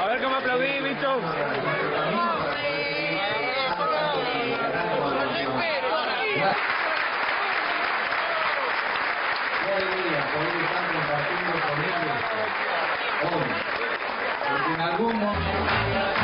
A ver cómo aplaudí, bicho. Porque en algún momento...